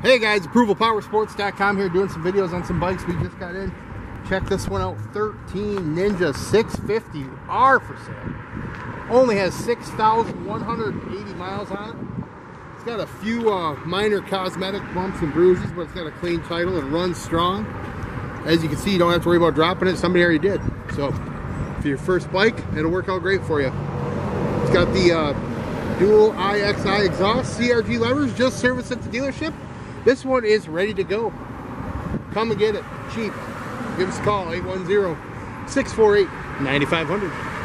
Hey guys, ApprovalPowersports.com here doing some videos on some bikes we just got in. Check this one out, 13 Ninja 650 R for sale. Only has 6,180 miles on it. It's got a few uh, minor cosmetic bumps and bruises, but it's got a clean title and runs strong. As you can see, you don't have to worry about dropping it. Somebody already did. So, for your first bike, it'll work out great for you. It's got the uh, dual IXIL exhaust, CRG levers, just serviced at the dealership. This one is ready to go. Come and get it, cheap. Give us a call, 810 648 9500.